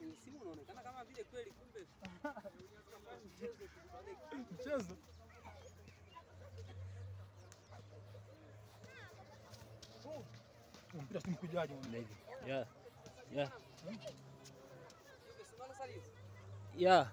Nije kweli kumbe. Mchezo. Mpira si mkujaji hivi Yeah. Yeah. Yeah.